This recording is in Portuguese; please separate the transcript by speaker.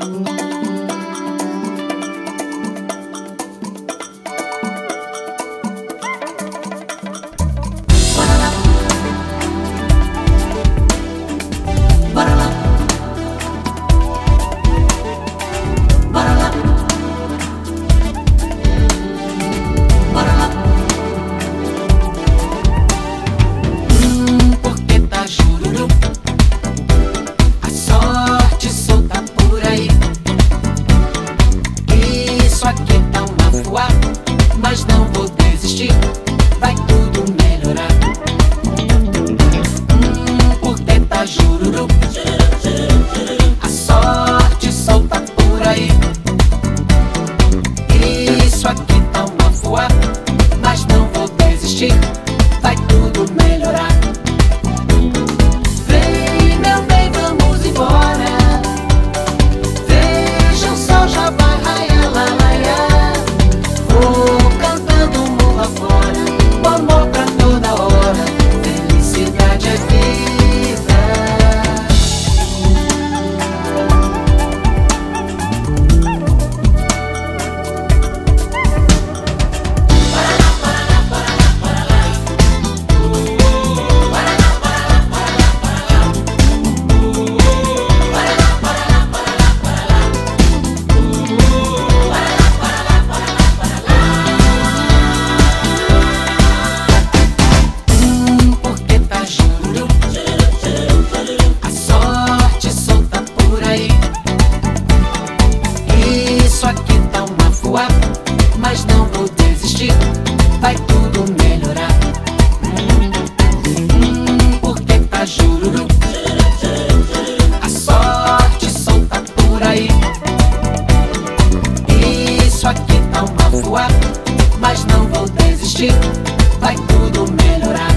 Speaker 1: Música street. Isso aqui tá uma voar. Mas não vou desistir, vai tudo melhorar. Hum, porque tá jururu. A sorte solta por aí. Isso aqui tá uma voar. Mas não vou desistir, vai tudo melhorar.